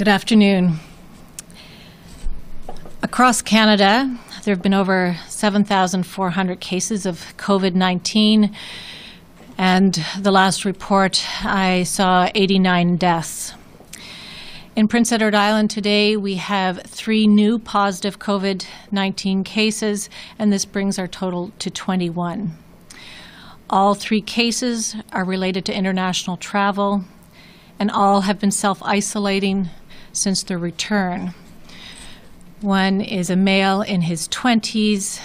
Good afternoon. Across Canada, there have been over 7,400 cases of COVID 19, and the last report I saw 89 deaths. In Prince Edward Island today, we have three new positive COVID 19 cases, and this brings our total to 21. All three cases are related to international travel, and all have been self isolating since their return. One is a male in his 20s,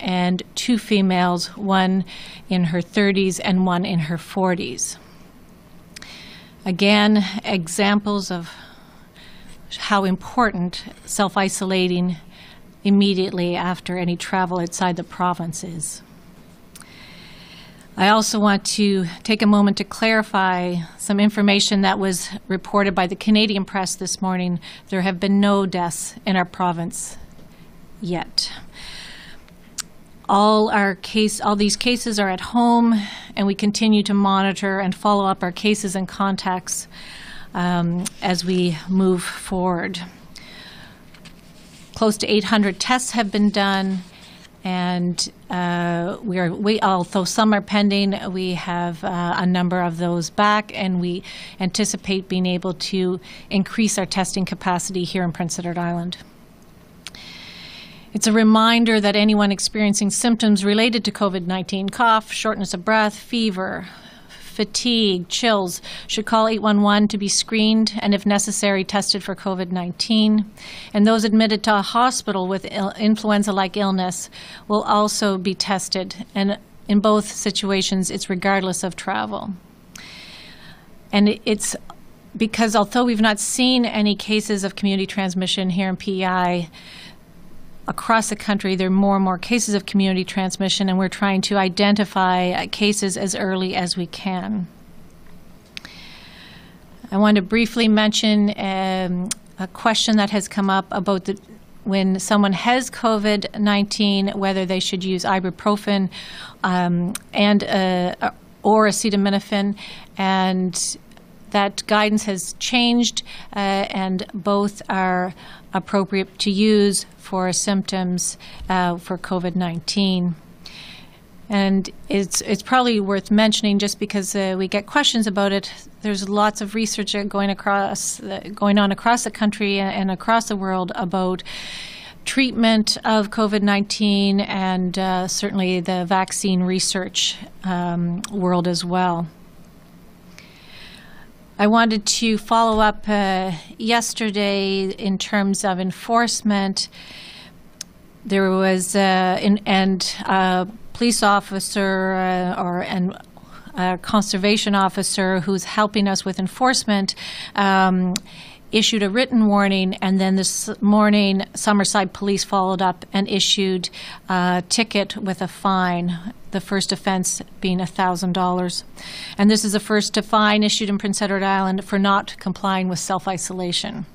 and two females, one in her 30s and one in her 40s. Again, examples of how important self isolating immediately after any travel outside the province is. I also want to take a moment to clarify some information that was reported by the Canadian press this morning. There have been no deaths in our province yet. All our case, all these cases are at home, and we continue to monitor and follow up our cases and contacts um, as we move forward. Close to 800 tests have been done and uh, we are we although some are pending we have uh, a number of those back and we anticipate being able to increase our testing capacity here in Prince Edward Island. It's a reminder that anyone experiencing symptoms related to COVID-19 cough, shortness of breath, fever, fatigue, chills, should call 811 to be screened and, if necessary, tested for COVID 19. And those admitted to a hospital with influenza like illness will also be tested. And in both situations, it's regardless of travel. And it's because although we've not seen any cases of community transmission here in PEI, across the country, there are more and more cases of community transmission, and we're trying to identify uh, cases as early as we can. I want to briefly mention um, a question that has come up about the, when someone has COVID 19, whether they should use ibuprofen um, and uh, or acetaminophen, and that guidance has changed, uh, and both are appropriate to use for symptoms uh, for COVID 19. And it's, it's probably worth mentioning just because uh, we get questions about it. There's lots of research going, across, uh, going on across the country and across the world about treatment of COVID 19 and uh, certainly the vaccine research um, world as well. I wanted to follow up uh, yesterday in terms of enforcement. There was uh, and a police officer uh, or and a conservation officer who's helping us with enforcement. Um, issued a written warning, and then this morning, Summerside Police followed up and issued a ticket with a fine. The first offense being $1,000. And this is the first fine issued in Prince Edward Island for not complying with self isolation.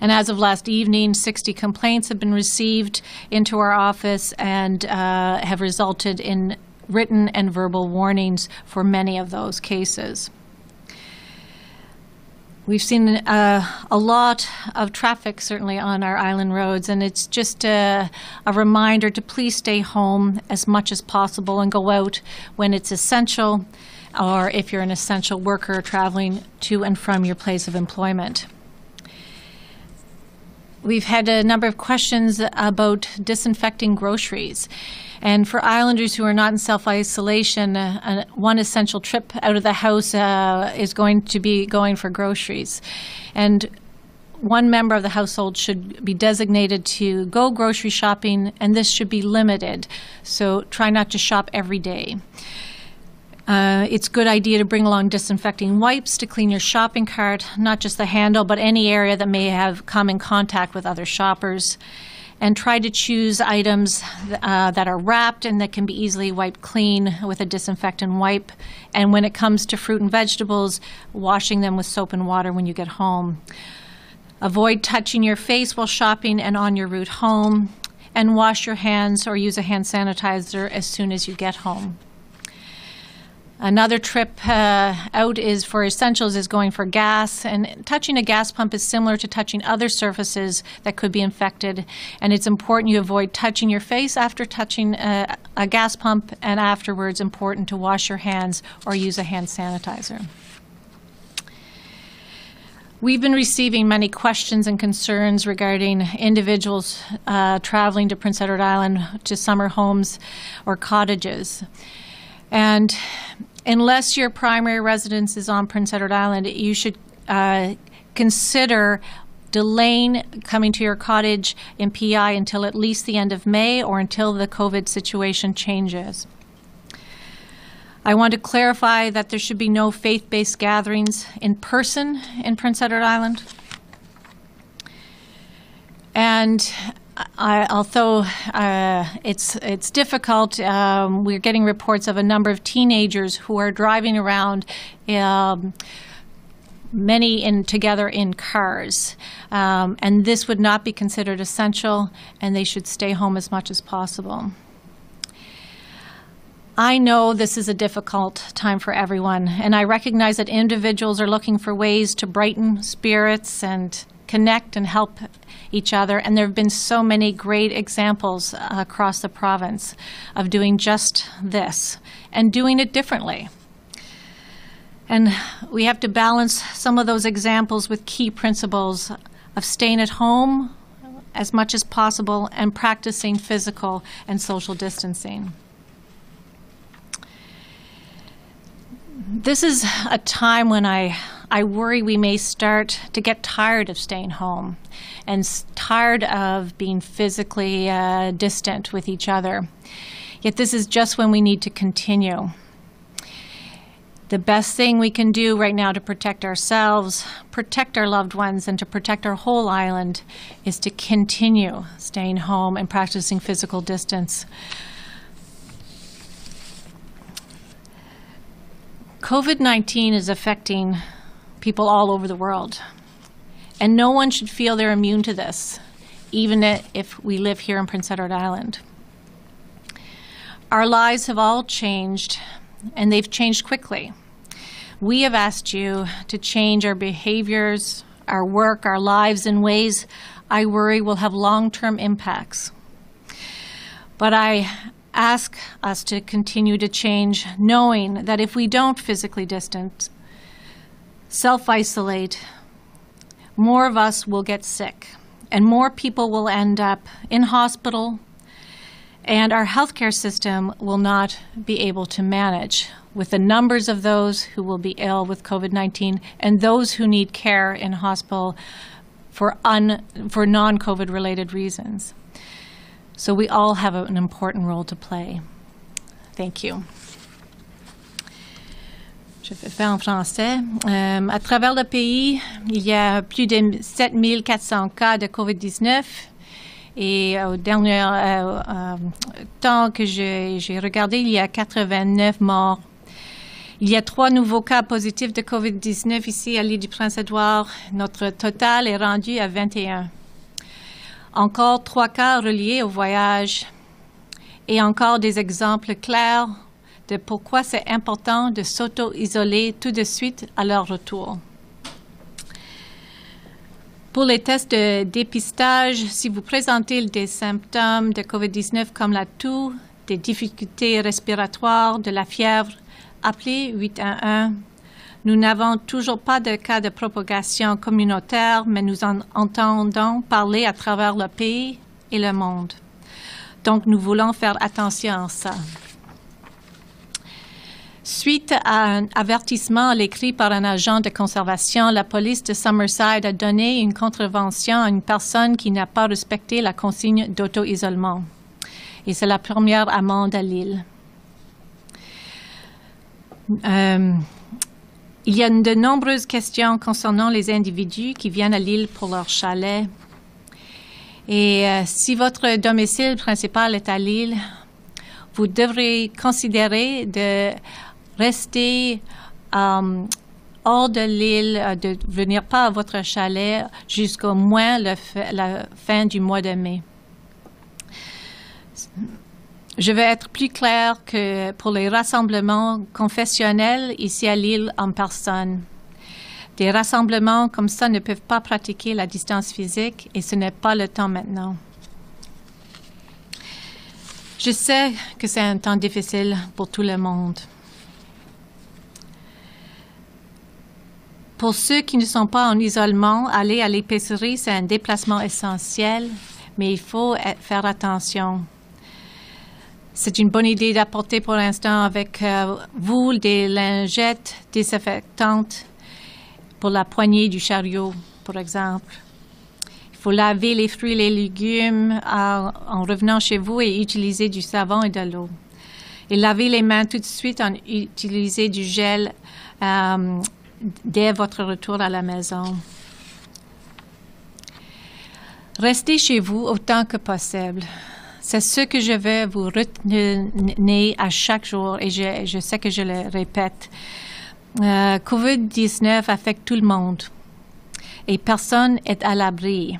And as of last evening, 60 complaints have been received into our office and uh, have resulted in written and verbal warnings for many of those cases. We've seen uh, a lot of traffic, certainly, on our island roads, and it's just a, a, reminder to please stay home as much as possible and go out when it's essential, or if you're an essential worker traveling to and from your place of employment. We've had a number of questions about disinfecting groceries. And for islanders who are not in self isolation, uh, uh, one essential trip out of the house uh, is going to be going for groceries. And one member of the household should be designated to go grocery shopping, and this should be limited. So try not to shop every day. Uh, it's a good idea to bring along disinfecting wipes to clean your shopping cart, not just the handle, but any area that may have come in contact with other shoppers and try to choose items uh, that are wrapped and that can be easily wiped clean with a disinfectant wipe. And when it comes to fruit and vegetables, washing them with soap and water when you get home. Avoid touching your face while shopping and on your route home. And wash your hands or use a hand sanitizer as soon as you get home. Another trip uh, out is for essentials is going for gas, and touching a gas pump is similar to touching other surfaces that could be infected. And it's important you avoid touching your face after touching a, a gas pump, and afterwards, important to wash your hands or use a hand sanitizer. We've been receiving many questions and concerns regarding individuals uh, traveling to Prince Edward Island to summer homes or cottages. And unless your primary residence is on Prince Edward Island, you should uh, consider delaying coming to your cottage in PEI until at least the end of May or until the COVID situation changes. I want to clarify that there should be no faith based gatherings in person in Prince Edward Island. And I, although uh, it's it's difficult, um, we're getting reports of a number of teenagers who are driving around. Um, many in together in cars, um, and this would not be considered essential, and they should stay home as much as possible. I know this is a difficult time for everyone, and I recognize that individuals are looking for ways to brighten spirits and connect and help each other. And there have been so many great examples uh, across the province of doing just this and doing it differently. And we have to balance some of those examples with key principles of staying at home as much as possible and practicing physical and social distancing. This is a time when I I worry we may start to get tired of staying home and tired of being physically uh, distant with each other. Yet, this is just when we need to continue. The best thing we can do right now to protect ourselves, protect our loved ones, and to protect our whole island is to continue staying home and practicing physical distance. COVID 19 is affecting people all over the world. And no one should feel they're immune to this, even if we live here in Prince Edward Island. Our lives have all changed, and they've changed quickly. We have asked you to change our behaviors, our work, our lives in ways I worry will have long term impacts. But I ask us to continue to change, knowing that if we don't physically distance, self isolate, more of us will get sick, and more people will end up in hospital, and our healthcare system will not be able to manage with the numbers of those who will be ill with COVID 19 and those who need care in hospital for, un, for non COVID related reasons. So we all have an important role to play. Thank you. Je faire en français. Euh, à travers le pays, il y a plus de 7400 cas de COVID-19. Et au dernier euh, euh, temps que j'ai regardé, il y a 89 morts. Il y a trois nouveaux cas positifs de COVID-19 ici à l'île du Prince-Édouard. Notre total est rendu à 21. Encore trois cas reliés au voyage et encore des exemples clairs de pourquoi c'est important de s'auto-isoler tout de suite à leur retour. Pour les tests de dépistage, si vous présentez des symptômes de COVID-19 comme la toux, des difficultés respiratoires, de la fièvre, appelez 811. Nous n'avons toujours pas de cas de propagation communautaire, mais nous en entendons parler à travers le pays et le monde. Donc, nous voulons faire attention à ça. Suite à un avertissement écrit par un agent de conservation, la police de Summerside a donné une contravention à une personne qui n'a pas respecté la consigne d'auto-isolement. Et c'est la première amende à l'île. Euh, il y a de nombreuses questions concernant les individus qui viennent à l'île pour leur chalet. Et euh, si votre domicile principal est à l'île, vous devrez considérer de rester euh, hors de l'île, euh, de venir pas à votre chalet jusqu'au moins la fin du mois de mai. Je vais être plus clair que pour les rassemblements confessionnels ici à Lille en personne. Des rassemblements comme ça ne peuvent pas pratiquer la distance physique et ce n'est pas le temps maintenant. Je sais que c'est un temps difficile pour tout le monde. Pour ceux qui ne sont pas en isolement, aller à l'épicerie, c'est un déplacement essentiel, mais il faut faire attention. C'est une bonne idée d'apporter pour l'instant avec euh, vous des lingettes désinfectantes pour la poignée du chariot, par exemple. Il faut laver les fruits et les légumes en revenant chez vous et utiliser du savon et de l'eau. Et laver les mains tout de suite en utilisant du gel euh, dès votre retour à la maison. Restez chez vous autant que possible. C'est ce que je vais vous retenir à chaque jour et je, sais que je le répète. Euh, COVID-19 affecte tout le monde et personne n'est à l'abri.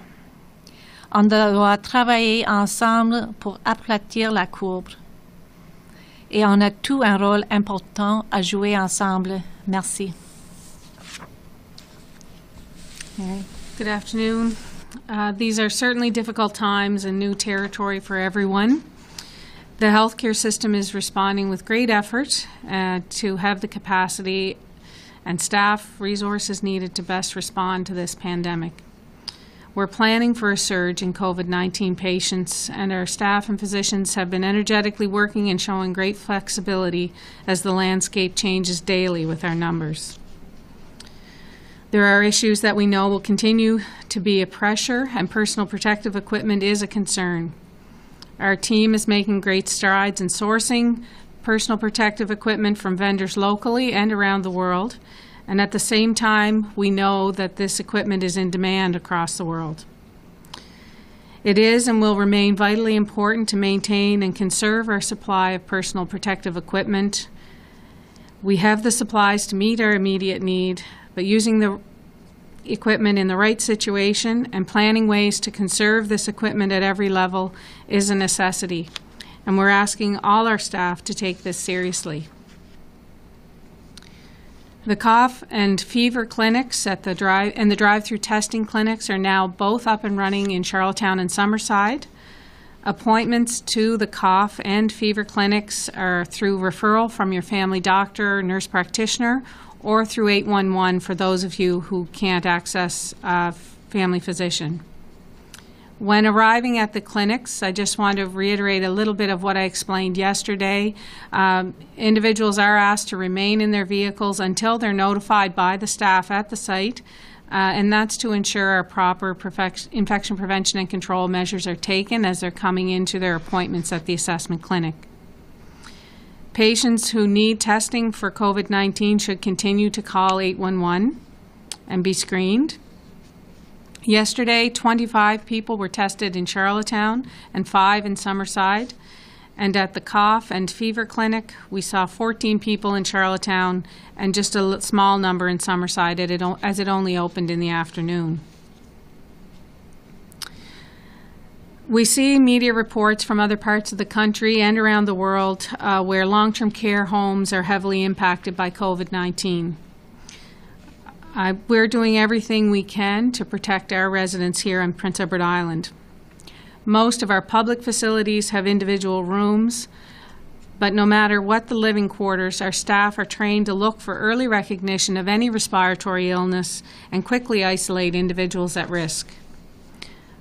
On doit travailler ensemble pour aplatir la courbe. Et on a tout un rôle important à jouer ensemble. Merci. Good afternoon. Uh, these are certainly difficult times and new territory for everyone. The healthcare system is responding with great effort uh, to have the capacity and staff resources needed to best respond to this pandemic. We're planning for a surge in COVID 19 patients, and our staff and physicians have been energetically working and showing great flexibility as the landscape changes daily with our numbers. There are issues that we know will continue to be a pressure, and personal protective equipment is a concern. Our team is making great strides in sourcing personal protective equipment from vendors locally and around the world, and at the same time, we know that this equipment is in demand across the world. It is and will remain vitally important to maintain and conserve our supply of personal protective equipment. We have the supplies to meet our immediate need, but using the equipment in the right situation and planning ways to conserve this equipment at every level is a necessity. And we're asking all our staff to take this seriously. The cough and fever clinics at the drive and the drive-through testing clinics are now both up and running in Charlottetown and Summerside. Appointments to the cough and fever clinics are through referral from your family doctor, nurse practitioner, or through 811 for those of you who can't access a family physician. When arriving at the clinics, I just want to reiterate a little bit of what I explained yesterday. Um, individuals are asked to remain in their vehicles until they're notified by the staff at the site, uh, and that's to ensure our proper infection prevention and control measures are taken as they're coming into their appointments at the assessment clinic. Patients who need testing for COVID 19 should continue to call 811 and be screened. Yesterday, 25 people were tested in Charlottetown and five in Summerside. And at the cough and fever clinic, we saw 14 people in Charlottetown and just a small number in Summerside as it only opened in the afternoon. We see media reports from other parts of the country and around the world uh, where long term care homes are heavily impacted by COVID 19. Uh, we're doing everything we can to protect our residents here on Prince Edward Island. Most of our public facilities have individual rooms, but no matter what the living quarters, our staff are trained to look for early recognition of any respiratory illness and quickly isolate individuals at risk.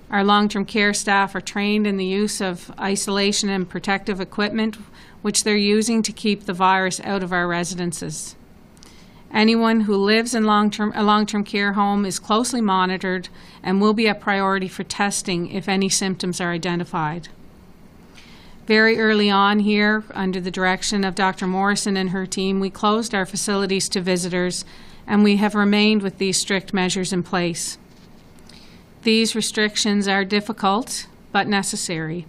Our long term care staff are trained in the use of isolation and protective equipment, which they're using to keep the virus out of our residences. Anyone who lives in long-term, a long-term care home is closely monitored and will be a priority for testing if any symptoms are identified. Very early on here, under the direction of Dr. Morrison and her team, we closed our facilities to visitors and we have remained with these strict measures in place. These restrictions are difficult but necessary.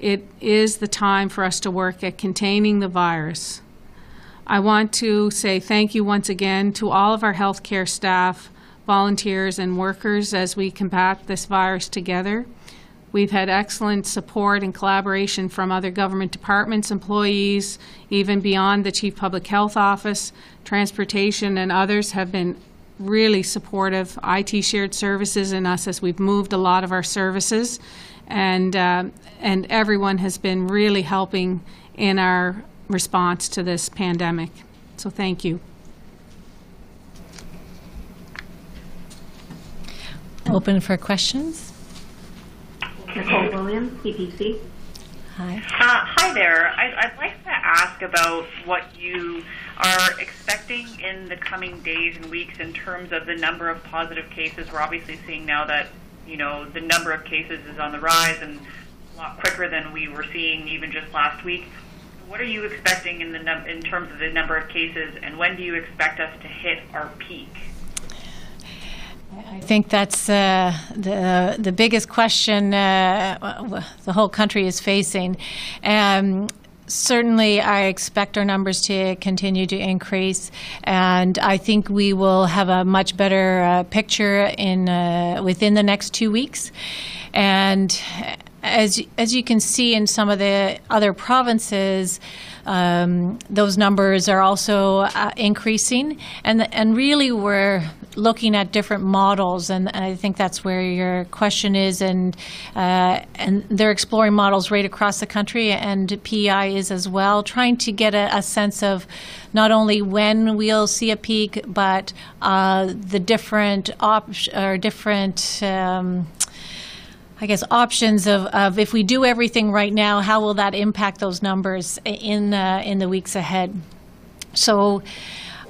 It is the time for us to work at containing the virus. I want to say thank you once again to all of our healthcare staff, volunteers, and workers as we combat this virus together. We've had excellent support and collaboration from other government departments, employees, even beyond the Chief Public Health Office. Transportation and others have been really supportive. IT shared services and us as we've moved a lot of our services. And, uh, and everyone has been really helping in our response to this pandemic. So thank you. Open for questions. Nicole Williams, CBC. Hi. Uh, hi there. I, I'd like to ask about what you are expecting in the coming days and weeks in terms of the number of positive cases. We're obviously seeing now that you know the number of cases is on the rise and a lot quicker than we were seeing even just last week. What are you expecting in the num- in terms of the number of cases, and when do you expect us to hit our peak? I think that's uh, the the biggest question uh, the whole country is facing. Um, certainly, I expect our numbers to continue to increase, and I think we will have a much better uh, picture in uh, within the next two weeks. And as as you can see in some of the other provinces. Um, those numbers are also uh, increasing, and and really we're looking at different models, and, and I think that's where your question is, and uh, and they're exploring models right across the country, and PEI is as well, trying to get a, a sense of not only when we'll see a peak, but uh, the different op- or different. Um, I guess options of, of if we do everything right now, how will that impact those numbers in uh, in the weeks ahead? So.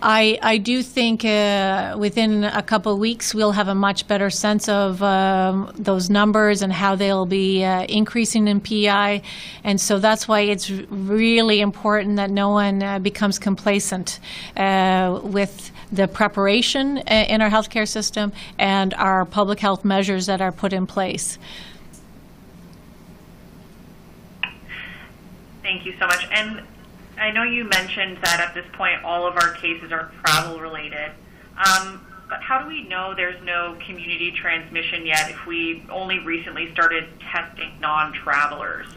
I, I do think uh, within a couple of weeks we'll have a much better sense of um, those numbers and how they'll be uh, increasing in PEI, and so that's why it's really important that no one uh, becomes complacent uh, with the preparation uh, in our healthcare system and our public health measures that are put in place. Thank you so much. And I know you mentioned that at this point all of our cases are travel related. Um, but how do we know there's no community transmission yet if we only recently started testing non travelers?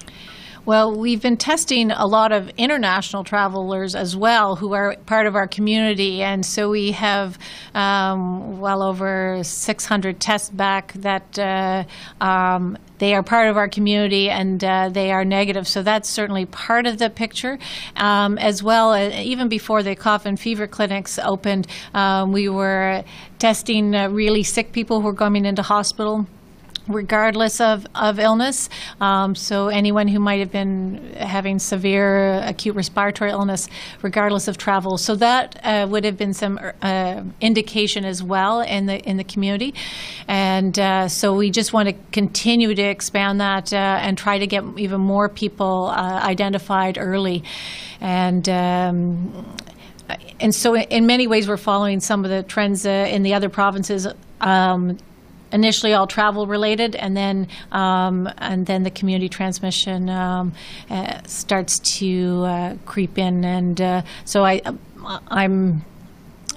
Well, we've been testing a lot of international travelers as well who are part of our community. And so we have um, well over 600 tests back that uh, um, they are part of our community and uh, they are negative. So that's certainly part of the picture. Um, as well, uh, even before the cough and fever clinics opened, um, we were testing uh, really sick people who were coming into hospital regardless of, of illness. Um, so anyone who might have been having severe acute respiratory illness, regardless of travel. So that uh, would have been some uh, indication as well in the in the community. And uh, so we just want to continue to expand that uh, and try to get even more people uh, identified early. And um, and so in many ways we're following some of the trends uh, in the other provinces. Um, initially all travel related, and then um, and then the community transmission um, uh, starts to uh, creep in, and uh, so I I'm.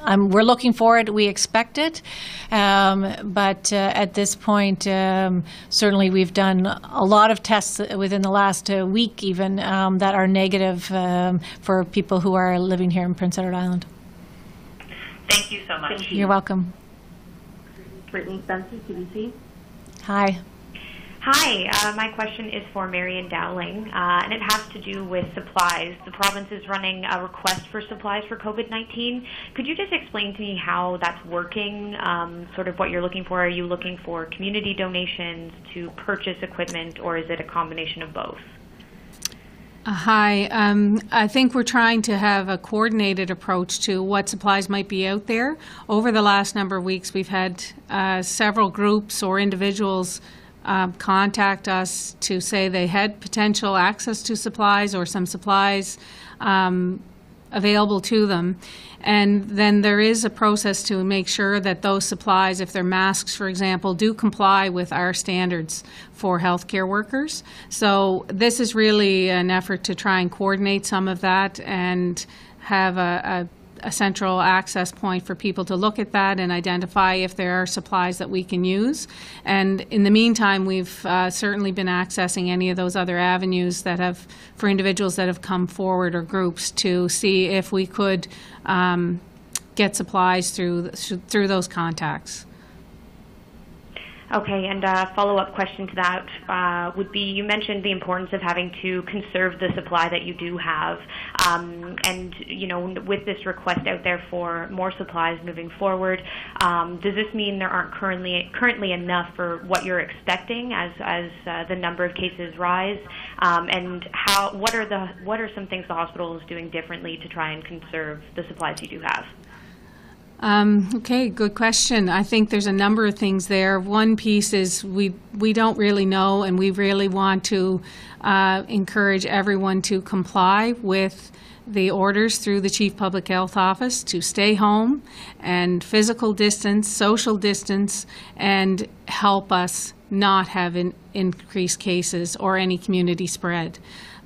I'm, we're looking for it. We expect it, um, but uh, at this point, um, certainly we've done a lot of tests within the last uh, week, even um, that are negative um, for people who are living here in Prince Edward Island. Thank you so much. You. You're welcome. Brittany Spencer, CBC. Hi. Hi, uh, my question is for Marion Dowling, uh, and it has to do with supplies. The province is running a request for supplies for COVID 19. Could you just explain to me how that's working, um, sort of what you're looking for? Are you looking for community donations to purchase equipment, or is it a combination of both? Uh, Hi, um, I think we're trying to have a coordinated approach to what supplies might be out there. Over the last number of weeks, we've had uh, several groups or individuals um, contact us to say they had potential access to supplies or some supplies um, available to them. And then there is a process to make sure that those supplies, if they're masks, for example, do comply with our standards for healthcare workers. So this is really an effort to try and coordinate some of that and have a, a central access point for people to look at that and identify if there are supplies that we can use. And in the meantime, we've uh, certainly been accessing any of those other avenues that have, for individuals that have come forward or groups, to see if we could um, get supplies through through those contacts. Okay, and a follow-up question to that uh, would be, you mentioned the importance of having to conserve the supply that you do have, um, and you know, with this request out there for more supplies moving forward, um, does this mean there aren't currently currently enough for what you're expecting as as uh, the number of cases rise, um, and how what are the what are some things the hospital is doing differently to try and conserve the supplies you do have? Um, okay, good question. I think there's a number of things there. One piece is we we don't really know, and we really want to uh, encourage everyone to comply with the orders through the Chief Public Health Office to stay home and physical distance, social distance, and help us not have in, increased cases or any community spread.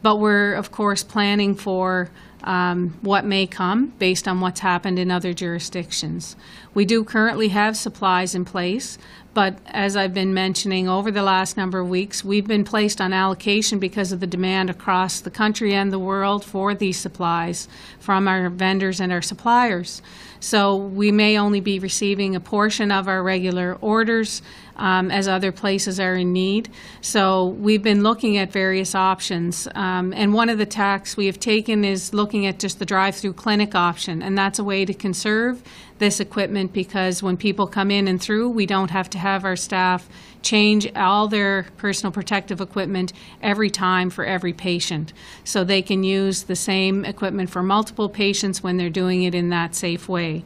But we're, of course, planning for um, what may come based on what's happened in other jurisdictions. We do currently have supplies in place, but as I've been mentioning over the last number of weeks, we've been placed on allocation because of the demand across the country and the world for these supplies from our vendors and our suppliers. So we may only be receiving a portion of our regular orders um, as other places are in need. So we've been looking at various options. Um, and one of the tacks we have taken is looking at just the drive through clinic option. And that's a way to conserve this equipment because when people come in and through, we don't have to have our staff change all their personal protective equipment every time for every patient. So they can use the same equipment for multiple patients when they're doing it in that safe way.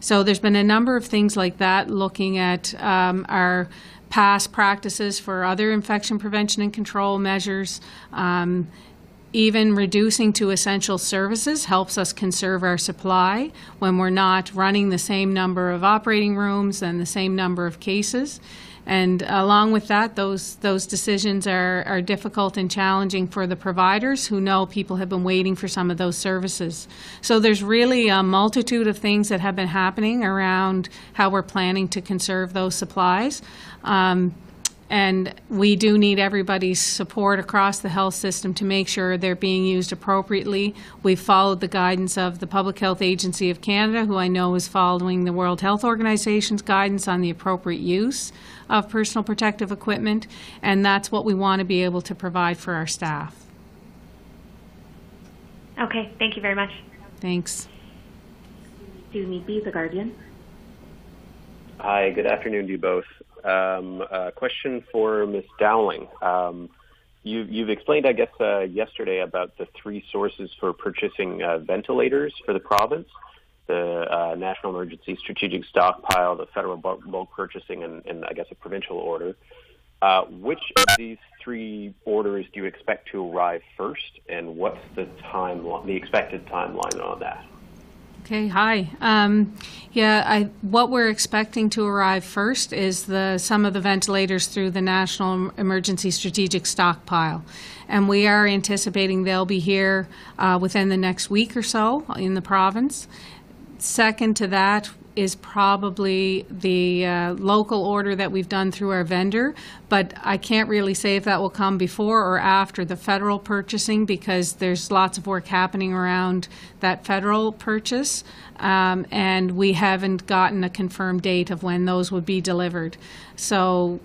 So there's been a number of things like that, looking at um, our past practices for other infection prevention and control measures. Um, even reducing to essential services helps us conserve our supply when we're not running the same number of operating rooms and the same number of cases. And along with that, those those decisions are, are difficult and challenging for the providers who know people have been waiting for some of those services. So there's really a multitude of things that have been happening around how we're planning to conserve those supplies. Um, and we do need everybody's support across the health system to make sure they're being used appropriately. We've followed the guidance of the Public Health Agency of Canada, who I know is following the World Health Organization's guidance on the appropriate use of personal protective equipment, and that's what we want to be able to provide for our staff. Okay, thank you very much. Thanks. Stu Neatby, The Guardian. Hi, good afternoon to you both. Um, a question for Ms. Dowling. Um, you, you've explained, I guess, uh, yesterday about the three sources for purchasing uh, ventilators for the province the uh, National Emergency Strategic Stockpile, the federal bulk, bulk purchasing, and, and, I guess a provincial order. Uh, which of these three orders do you expect to arrive first, and what's the time, the expected timeline on that? Okay, hi. Um, yeah, I, what we're expecting to arrive first is the some of the ventilators through the National Emergency Strategic Stockpile, and we are anticipating they'll be here uh, within the next week or so in the province. Second to that is probably the uh, local order that we've done through our vendor, but I can't really say if that will come before or after the federal purchasing because there's lots of work happening around that federal purchase, um, and we haven't gotten a confirmed date of when those would be delivered. So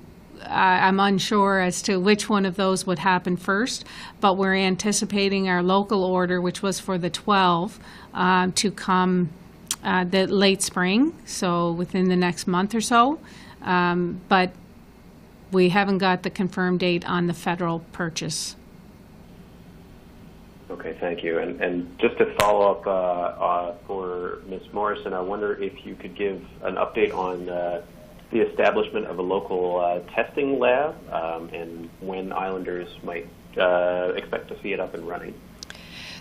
I'm unsure as to which one of those would happen first, but we're anticipating our local order, which was for the 12, uh, to come uh, the late spring, so within the next month or so. Um, but we haven't got the confirmed date on the federal purchase. Okay, thank you. And, and just to follow up uh, uh, for Ms. Morrison, I wonder if you could give an update on uh, the establishment of a local uh, testing lab um, and when Islanders might uh, expect to see it up and running.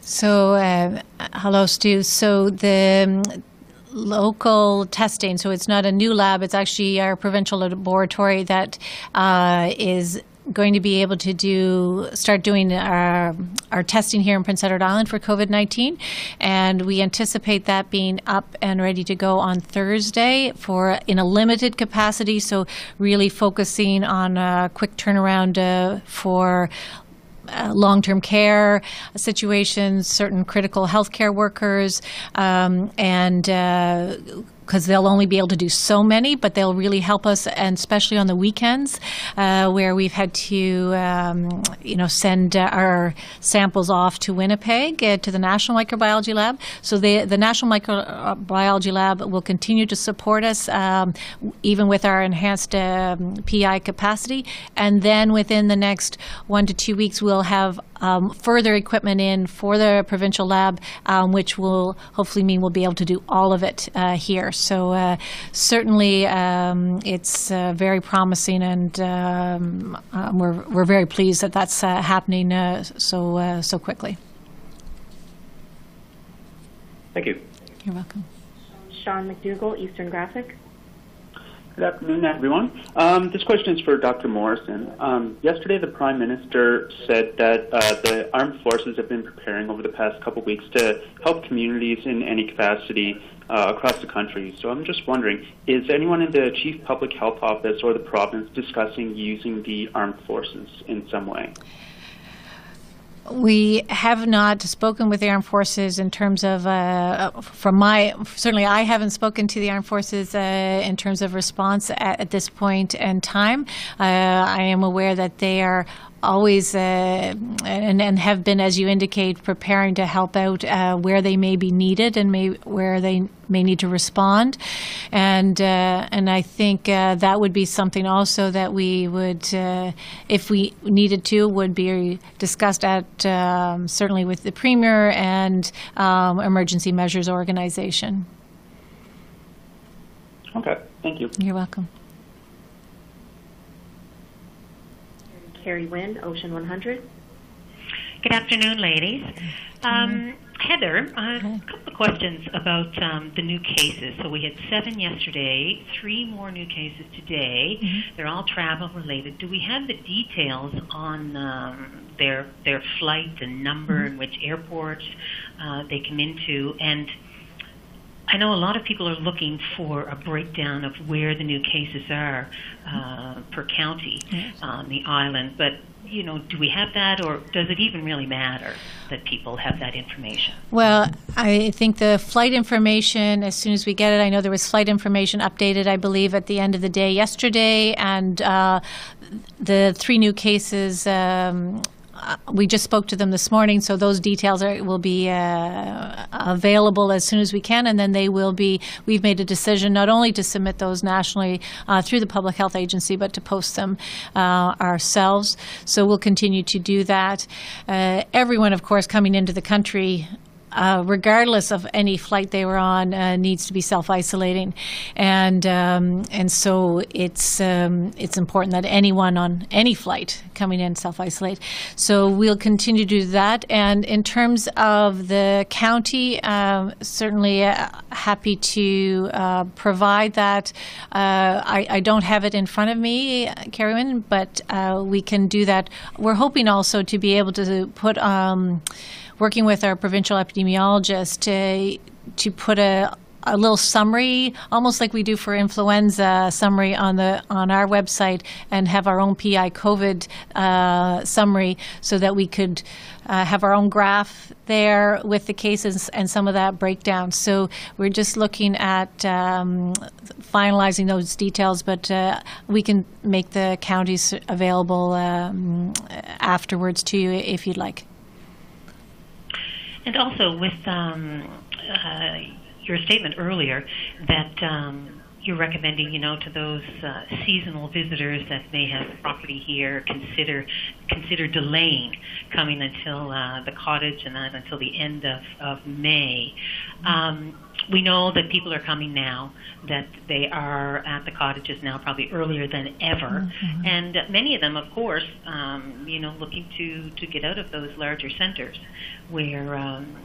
So, uh, hello, Stu. So the local testing. So it's not a new lab, it's actually our provincial laboratory that uh, is going to be able to do start doing our our testing here in Prince Edward Island for COVID nineteen, and we anticipate that being up and ready to go on Thursday for in a limited capacity. So really focusing on a quick turnaround uh, for uh, long-term care situations, certain critical healthcare workers, um, and uh, because they'll only be able to do so many, but they'll really help us, and especially on the weekends uh, where we've had to, um, you know, send uh, our samples off to Winnipeg uh, to the National Microbiology Lab. So the the National Microbiology Lab will continue to support us, um, even with our enhanced um, PEI capacity, and then within the next one to two weeks, we'll have um, further equipment in for the provincial lab, um, which will hopefully mean we'll be able to do all of it uh, here. So uh, certainly, um, it's uh, very promising, and um, um, we're we're very pleased that that's uh, happening uh, so uh, so quickly. Thank you. You're welcome. Sean McDougall, Eastern Graphic. Good afternoon, everyone. Um, this question is for Dr. Morrison. Um, yesterday, the Prime Minister said that uh, the armed forces have been preparing over the past couple of weeks to help communities in any capacity uh, across the country. So I'm just wondering, is anyone in the Chief Public Health Office or the province discussing using the armed forces in some way? We have not spoken with the armed forces in terms of, uh, from my, certainly I haven't spoken to the armed forces uh, in terms of response at, at this point in time. Uh, I am aware that they are always uh, and, and have been, as you indicate, preparing to help out uh, where they may be needed and may where they may need to respond, and uh, and I think uh, that would be something also that we would, uh, if we needed to, would be discussed at um, certainly with the premier and um, emergency measures organization. Okay, thank you. You're welcome. Carrie Wynn, Ocean 100. Good afternoon, ladies. Um, Heather, a couple of questions about um, the new cases. So we had seven yesterday, three more new cases today. Mm-hmm. They're all travel related. Do we have the details on um, their their flight, the number, Mm-hmm. and which airports uh, they come into? And I know a lot of people are looking for a breakdown of where the new cases are uh, per county on the island, but you know, do we have that, or does it even really matter that people have that information? Well, I think the flight information, as soon as we get it, I know there was flight information updated, I believe, at the end of the day yesterday, and uh, the three new cases. Um, uh, we just spoke to them this morning, so those details are, will be uh, available as soon as we can, and then they will be. We've made a decision not only to submit those nationally uh, through the Public Health Agency, but to post them uh, ourselves. So we'll continue to do that. Uh, everyone, of course, coming into the country uh, regardless of any flight they were on, uh, needs to be self-isolating, and um, and so it's um, it's important that anyone on any flight coming in self-isolate. So we'll continue to do that. And in terms of the county, um, certainly uh, happy to uh, provide that. Uh, I, I don't have it in front of me, Carolyn, but uh, we can do that. We're hoping also to be able to put. Um, working with our provincial epidemiologist to to put a a little summary, almost like we do for influenza summary on the on our website, and have our own PEI COVID uh, summary, so that we could uh, have our own graph there with the cases and some of that breakdown. So we're just looking at um, finalizing those details, but uh, we can make the counties available um, afterwards to you if you'd like. And also with um, uh, your statement earlier that um, you're recommending, you know, to those uh, seasonal visitors that may have property here, consider consider delaying coming until uh, the cottage and not until the end of, of May. Um, we know that people are coming now, that they are at the cottages now probably earlier than ever, and many of them, of course, um, you know, looking to, to get out of those larger centers where, um,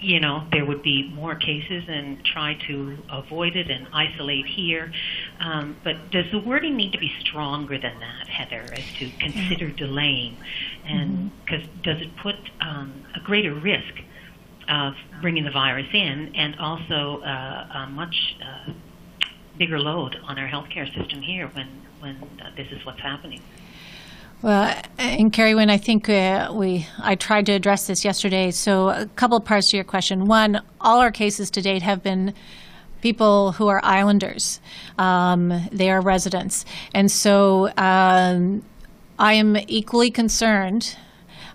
you know, there would be more cases and try to avoid it and isolate here. Um, but does the wording need to be stronger than that, Heather, as to consider delaying? And because does it put um, a greater risk of bringing the virus in, and also uh, a much uh, bigger load on our healthcare system here when when uh, this is what's happening? Well, and Carrie, when I think uh, we, I tried to address this yesterday. So, a couple of parts to your question. One, all our cases to date have been people who are islanders. Um, they are residents, and so um, I am equally concerned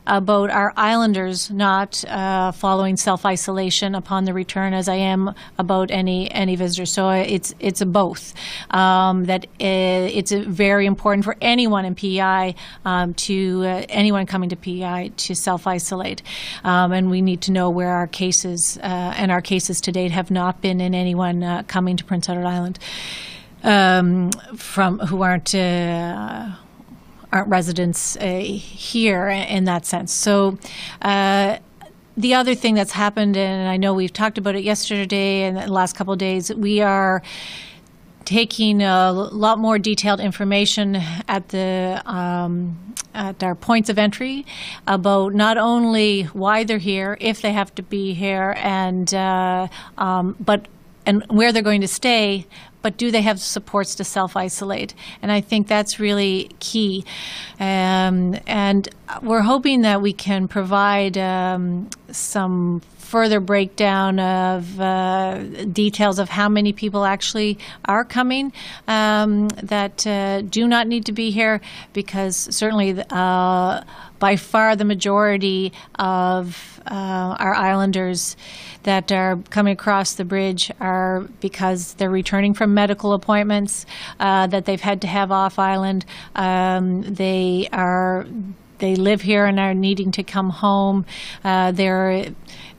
about our islanders not uh, following self isolation upon the return, as I am about any any visitors. So it's it's a both. Um, that uh, it's very important for anyone in PEI um, to uh, anyone coming to PEI to self isolate, um, and we need to know where our cases uh, and our cases to date have not been in anyone uh, coming to Prince Edward Island. Um, from who aren't uh, aren't residents uh, here in that sense. So. Uh, the other thing that's happened, and I know we've talked about it yesterday and the last couple of days, we are taking a lot more detailed information at the um, at our points of entry about not only why they're here, if they have to be here, and uh, um, but and where they're going to stay, but do they have supports to self isolate? And I think that's really key. Um, and we're hoping that we can provide um, some further breakdown of uh, details of how many people actually are coming um, that uh, do not need to be here because certainly uh, by far the majority of uh, our islanders that are coming across the bridge are because they're returning from medical appointments uh, that they've had to have off island. Um, they are they live here and are needing to come home. Uh, they're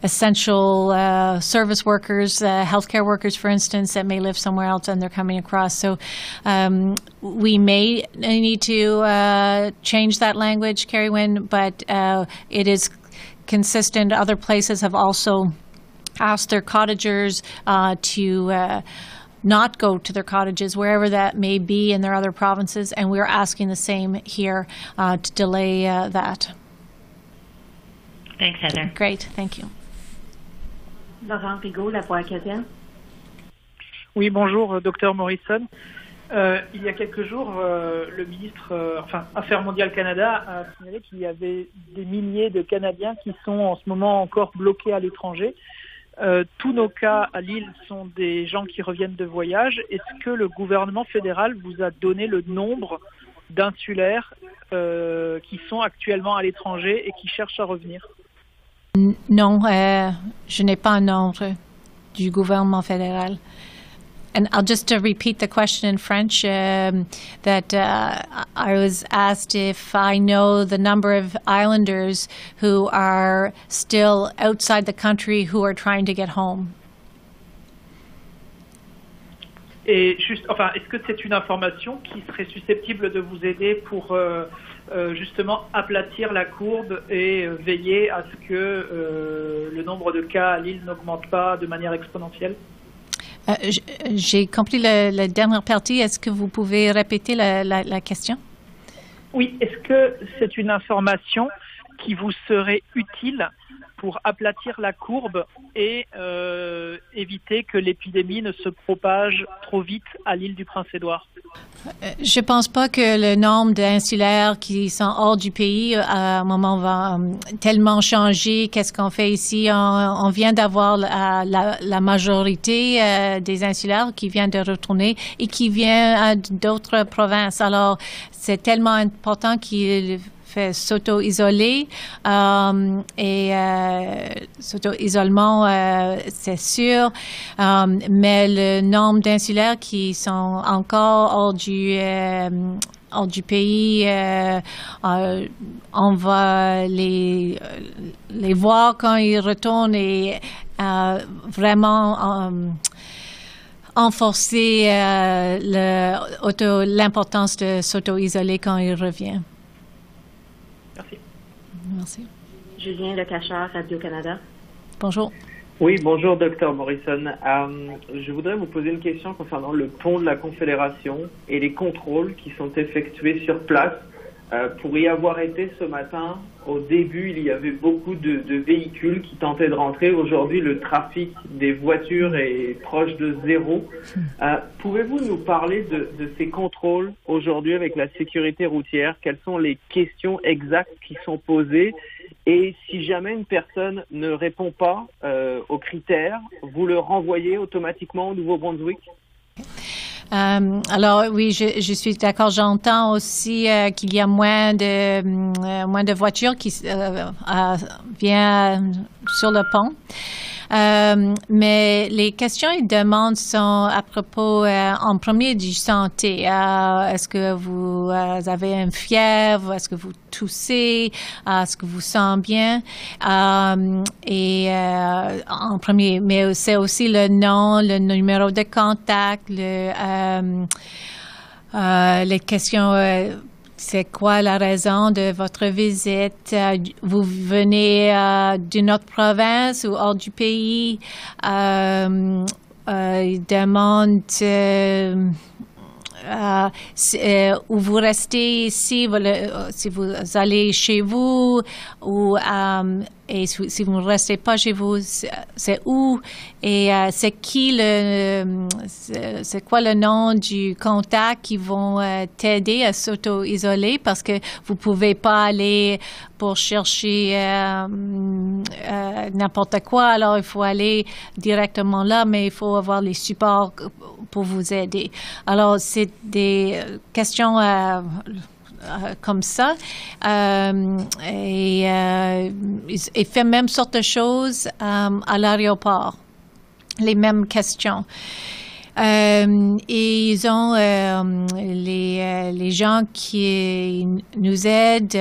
essential uh, service workers, uh, healthcare workers, for instance, that may live somewhere else and they're coming across. So um, we may need to uh, change that language, Carrie Wynn, but uh, it is consistent. Other places have also asked their cottagers uh, to not go to their cottages, wherever that may be in their other provinces, and we're asking the same here uh, to delay uh, that. Thanks, Heather. Great, thank you. Laurent Rigaud, La Voix acadienne. Oui, bonjour, docteur Morrison. Euh, il y a quelques jours, euh, le ministre, euh, enfin, Affaires mondiales Canada a signalé qu'il y avait des milliers de Canadiens qui sont en ce moment encore bloqués à l'étranger. Euh, tous nos cas à Lille sont des gens qui reviennent de voyage. Est-ce que le gouvernement fédéral vous a donné le nombre d'insulaires euh, qui sont actuellement à l'étranger et qui cherchent à revenir? Non, euh, je n'ai pas un nombre du gouvernement fédéral. And I'll just uh, repeat the question in French um, that uh, I was asked if I know the number of islanders who are still outside the country who are trying to get home. Et juste, enfin, est-ce que c'est une information qui serait susceptible de vous aider pour euh, euh, justement aplatir la courbe et euh, veiller à ce que le nombre de cas à Lille n'augmente pas de manière exponentielle? Euh, J'ai compris la, dernière partie. Est-ce que vous pouvez répéter la question? Oui, est-ce que c'est une information qui vous serait utile pour aplatir la courbe et euh, éviter que l'épidémie ne se propage trop vite à l'île du Prince-Édouard Euh, Je pense pas que le nombre d'insulaires qui sont hors du pays euh, à un moment va tellement changer. Qu'est-ce qu'on fait ici? On, vient d'avoir la, la, majorité des insulaires qui viennent de retourner et qui viennent d'autres provinces. Alors, c'est tellement important qu'ils s'auto-isoler euh, et euh, s'auto-isolement, euh, c'est sûr, mais le nombre d'insulaires qui sont encore hors du hors pays, on va les les voir quand ils retournent et vraiment enforcer le auto- l'importance de s'auto-isoler quand il revient. Merci. Julien Le Cacheur, Radio-Canada. Bonjour. Oui, bonjour, docteur Morrison. Euh, je voudrais vous poser une question concernant le pont de la Confédération et les contrôles qui sont effectués sur place. Euh, pour y avoir été ce matin, au début, il y avait beaucoup de, véhicules qui tentaient de rentrer. Aujourd'hui, le trafic des voitures est proche de zéro. Euh, Pouvez-vous nous parler de, de ces contrôles aujourd'hui avec la sécurité routière? Quelles sont les questions exactes qui sont posées? Et si jamais une personne ne répond pas euh, aux critères, vous le renvoyez automatiquement au Nouveau-Brunswick? Euh, alors oui, je, je suis d'accord. J'entends aussi euh, qu'il y a moins de euh, moins de voitures qui viennent sur le pont. Euh, mais les questions et demandes sont à propos euh, en premier du santé. Euh, est-ce que vous avez une fièvre? Est-ce que vous toussez? Est-ce que vous sentez bien? Et en premier, mais c'est aussi le nom, le numéro de contact, le, les questions. C'est quoi la raison de votre visite? Euh, Vous venez euh, d'une autre province ou hors du pays? Euh, il demande euh, euh, où vous restez ici, euh, si vous allez chez vous ou euh, et si vous ne restez pas chez vous, c'est où? Et euh, c'est qui le euh, c'est quoi le nom du contact qui vont t'aider à s'auto-isoler? Parce que vous pouvez pas aller pour chercher n'importe quoi. Alors il faut aller directement là, mais il faut avoir les supports pour vous aider. Alors c'est des euh, questions. euh, euh, comme ça. Et euh, il même sorte de choses à l'aéroport. Les mêmes questions. Et ils ont les, les gens qui nous aident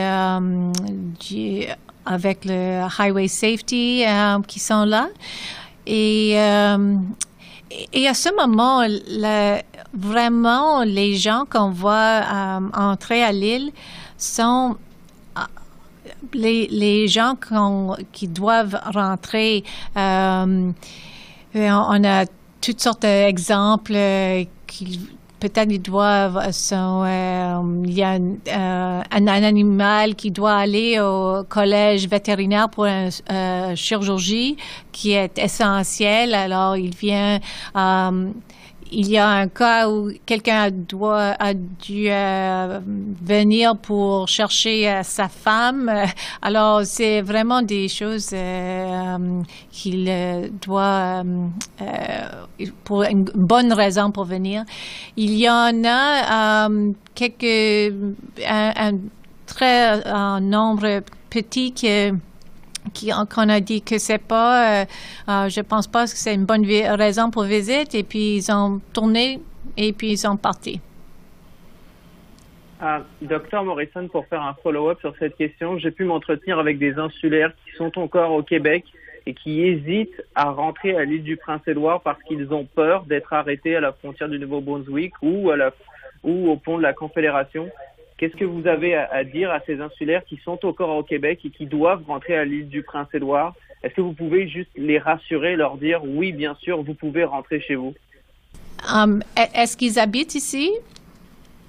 avec le Highway Safety qui sont là. Et, et à ce moment, le- vraiment, les gens qu'on voit euh, entrer à l'île sont euh, les, gens qui doivent rentrer. euh, on on a toutes sortes d'exemples qui peut-être ils doivent sont, euh, il y a un, euh, un, un animal qui doit aller au collège vétérinaire pour une euh, chirurgie qui est essentielle. Alors il vient euh, il y a un cas où quelqu'un doit a dû euh, venir pour chercher euh, sa femme. Euh, Alors c'est vraiment des choses qu'il doit pour une bonne raison pour venir. Il y en a quelques un, très nombre petit que qu'on a dit que c'est pas, euh, euh, je pense pas que c'est une bonne raison pour visite et puis ils ont tourné et puis ils sont partis. Ah, Docteur Morrison, pour faire un follow-up sur cette question, j'ai pu m'entretenir avec des insulaires qui sont encore au Québec et qui hésitent à rentrer à l'île du Prince-Édouard parce qu'ils ont peur d'être arrêtés à la frontière du Nouveau-Brunswick ou au pont de la Confédération. Qu'est-ce que vous avez à, à dire à ces insulaires qui sont encore au Québec et qui doivent rentrer à l'île du Prince-Édouard? Est-ce que vous pouvez juste les rassurer, leur dire oui, bien sûr, vous pouvez rentrer chez vous? Um, e- Est-ce qu'ils habitent ici?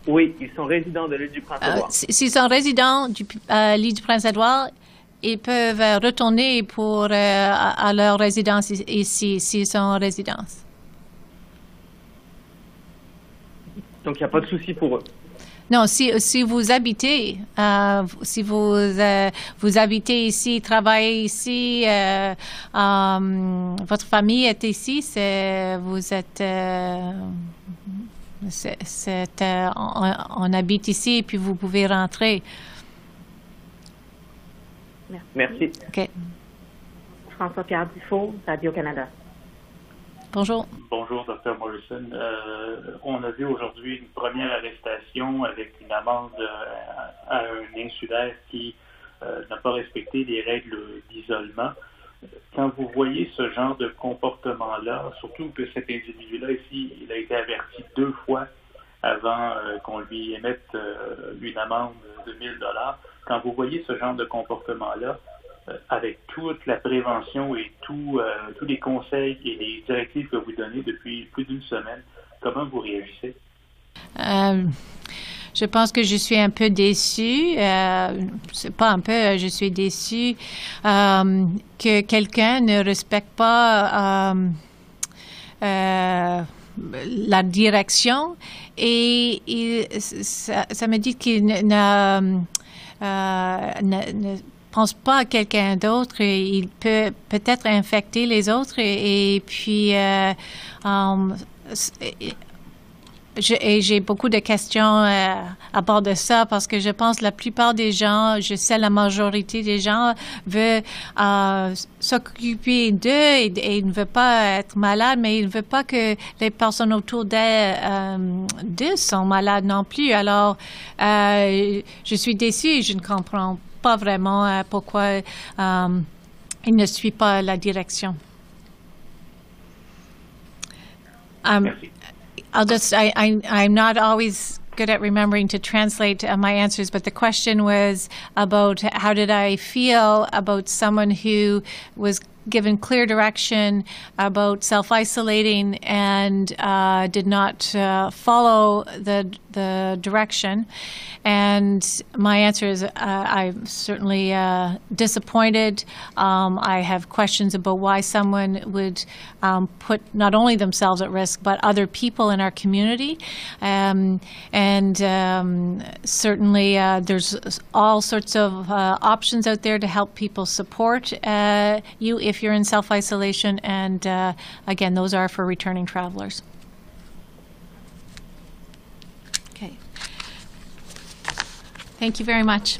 Oui, ils sont résidents de l'île du Euh, Prince-Édouard. s- S'ils sont résidents du euh, l'île du Prince-Édouard, ils peuvent euh, retourner pour euh, à, à leur résidence ici s'ils sont en résidence. Donc il n'y a pas de souci pour eux? Non, si, si vous habitez, euh, si vous, euh, vous habitez ici, travaillez ici, euh, euh, votre famille est ici, c'est, vous êtes, euh, c'est, c'est, euh, on, on habite ici et puis vous pouvez rentrer. Merci. François-Pierre Dufault, Radio-Canada. Bonjour. Bonjour, Dr. Morrison. Euh, on a vu aujourd'hui une première arrestation avec une amende euh, à, un insulaire qui euh, n'a pas respecté les règles d'isolement. Quand vous voyez ce genre de comportement-là, surtout que cet individu-là ici, il a été averti deux fois avant qu'on lui émette une amende de 1000 dollars. Quand vous voyez ce genre de comportement-là, avec toute la prévention et tout, euh, tous les conseils et les directives que vous donnez depuis plus d'une semaine, comment vous réagissez? Euh, je pense que je suis un peu déçue. Euh, c'est pas un peu, je suis déçue euh, que quelqu'un ne respecte pas euh, euh, la direction et ça, ça me dit qu'il ne, ne pense pas à quelqu'un d'autre il peut peut-être infecter les autres et, puis euh, um, je- j'ai beaucoup de questions euh, à bord de ça parce que je pense que la plupart des gens, je sais la majorité des gens veulent euh, s'occuper d'eux et, ils ne veulent pas être malades, mais ils ne veulent pas que les personnes autour d'elles euh, d'eux sont malades non plus. Alors, je suis déçue. Je ne comprends pas vraiment euh, pourquoi euh, ils ne suivent pas la direction. Um, I'll just, I, I, I'm not always good at remembering to translate uh, my answers, but the question was about how did I feel about someone who was given clear direction about self isolating and uh, did not uh, follow the, the direction. And my answer is uh, I'm certainly uh, disappointed. Um, I have questions about why someone would um, put not only themselves at risk, but other people in our community. Um, and um, certainly, uh, there's all sorts of uh, options out there to help people support you if you're in self isolation. And uh, again, those are for returning travelers. Okay. Thank you very much.